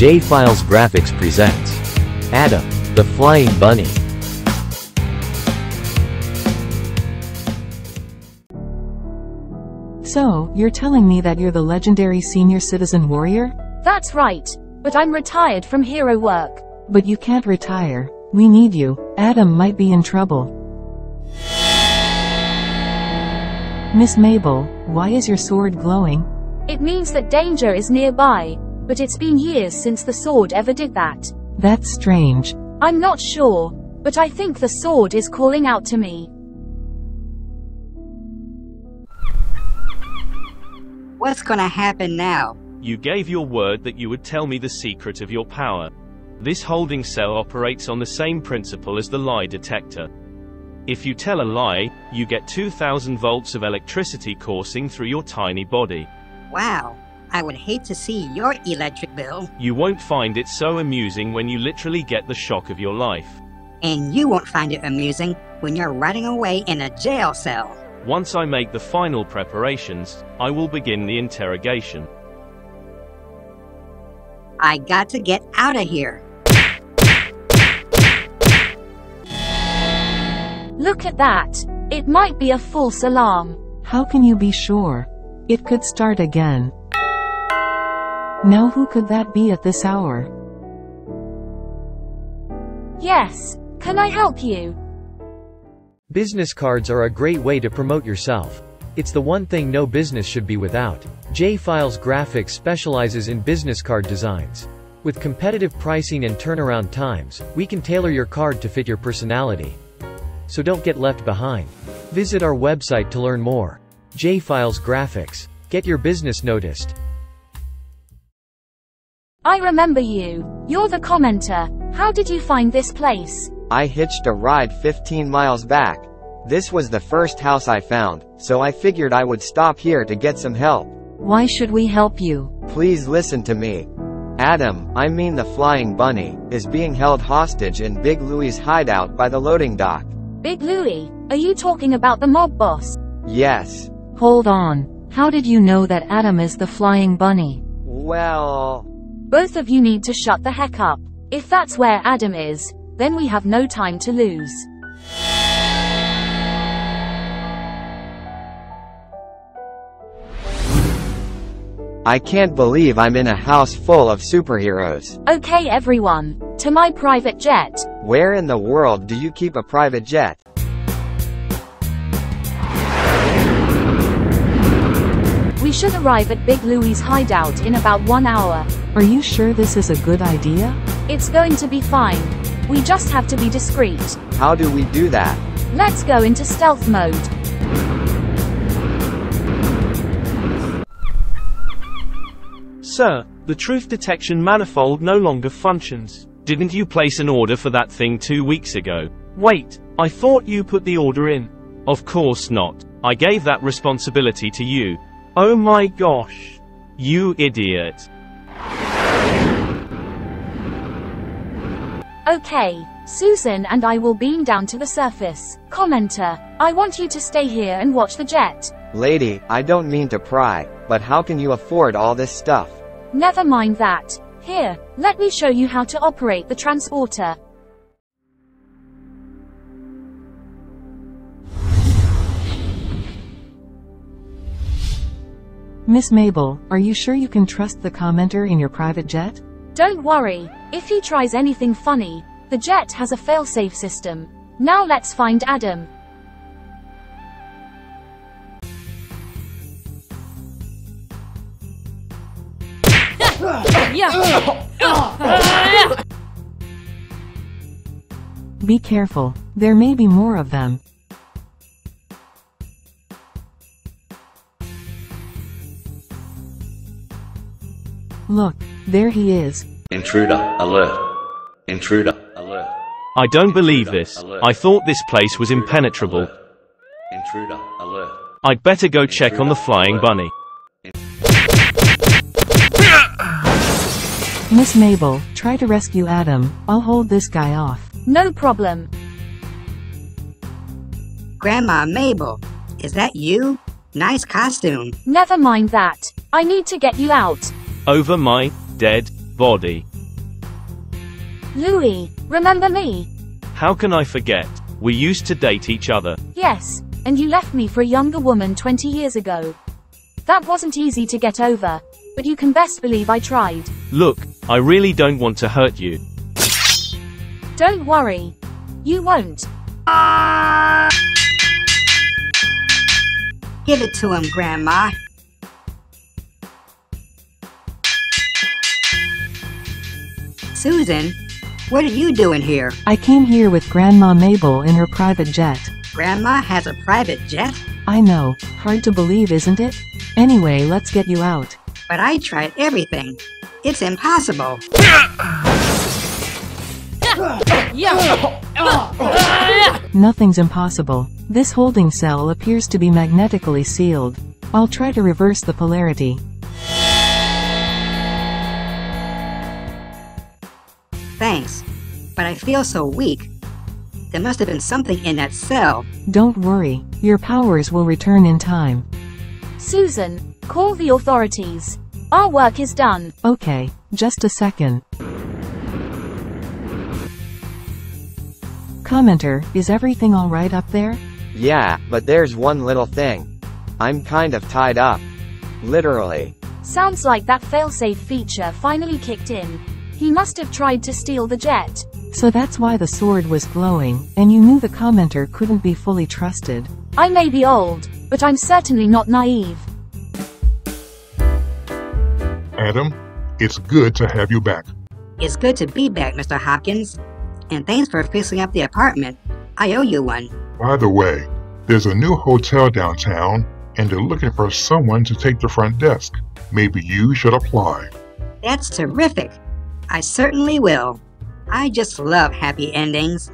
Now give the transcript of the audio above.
J-Files Graphics presents Adam, the Flying Bunny. So, you're telling me that you're the legendary senior citizen warrior? That's right. But I'm retired from hero work. But you can't retire. We need you. Adam might be in trouble. Miss Mabel, why is your sword glowing? It means that danger is nearby. But it's been years since the sword ever did that. That's strange. I'm not sure. But I think the sword is calling out to me. What's gonna happen now? You gave your word that you would tell me the secret of your power. This holding cell operates on the same principle as the lie detector. If you tell a lie, you get 2000 volts of electricity coursing through your tiny body. Wow, I would hate to see your electric bill. You won't find it so amusing when you literally get the shock of your life. And you won't find it amusing when you're rotting away in a jail cell. Once I make the final preparations, I will begin the interrogation. I got to get out of here. Look at that. It might be a false alarm. How can you be sure? It could start again. Now who could that be at this hour? Yes. Can I help you? Business cards are a great way to promote yourself. It's the one thing no business should be without. J-Files Graphics specializes in business card designs. With competitive pricing and turnaround times, we can tailor your card to fit your personality. So don't get left behind. Visit our website to learn more. J-Files Graphics. Get your business noticed. I remember you. You're the commenter. How did you find this place? I hitched a ride 15 miles back. This was the first house I found, so I figured I would stop here to get some help. Why should we help you? Please listen to me. Adam, I mean the flying bunny, is being held hostage in Big Louie's hideout by the loading dock. Big Louie, are you talking about the mob boss? Yes. Hold on. How did you know that Adam is the flying bunny? Well... Both of you need to shut the heck up. If that's where Adam is, then we have no time to lose. I can't believe I'm in a house full of superheroes. Okay everyone, to my private jet. Where in the world do you keep a private jet? We should arrive at Big Louie's hideout in about one hour. Are you sure this is a good idea? It's going to be fine. We just have to be discreet. How do we do that? Let's go into stealth mode. Sir, the truth detection manifold no longer functions. Didn't you place an order for that thing two weeks ago? Wait, I thought you put the order in. Of course not. I gave that responsibility to you. Oh my gosh. You idiot. Okay, Susan and I will beam down to the surface. Commenter, I want you to stay here and watch the jet. Lady, I don't mean to pry, but how can you afford all this stuff? Never mind that. Here, let me show you how to operate the transporter. Miss Mabel, are you sure you can trust the commenter in your private jet? Don't worry, if he tries anything funny, the jet has a failsafe system. Now let's find Adam. Be careful, there may be more of them. Look, there he is. Intruder alert. Intruder alert. I don't believe this. Alert. I thought this place was impenetrable. Alert. Intruder alert. I'd better go check on the flying bunny. Miss Mabel, try to rescue Adam. I'll hold this guy off. No problem. Grandma Mabel, is that you? Nice costume. Never mind that. I need to get you out. Over my dead body. Louis, remember me? How can I forget? We used to date each other. Yes, and you left me for a younger woman 20 years ago. That wasn't easy to get over, but you can best believe I tried. Look, I really don't want to hurt you. Don't worry. You won't. Give it to him, Grandma. Susan, what are you doing here? I came here with Grandma Mabel in her private jet. Grandma has a private jet? I know, hard to believe isn't it? Anyway let's get you out. But I tried everything. It's impossible. Nothing's impossible. This holding cell appears to be magnetically sealed. I'll try to reverse the polarity. Thanks. But I feel so weak. There must have been something in that cell. Don't worry, your powers will return in time. Susan, call the authorities. Our work is done. Okay, just a second. Commenter, is everything alright up there? Yeah, but there's one little thing. I'm kind of tied up. Literally. Sounds like that failsafe feature finally kicked in. He must have tried to steal the jet. So that's why the sword was glowing, and you knew the commenter couldn't be fully trusted. I may be old, but I'm certainly not naive. Adam, it's good to have you back. It's good to be back, Mr. Hopkins. And thanks for fixing up the apartment. I owe you one. By the way, there's a new hotel downtown, and they're looking for someone to take the front desk. Maybe you should apply. That's terrific. I certainly will. I just love happy endings.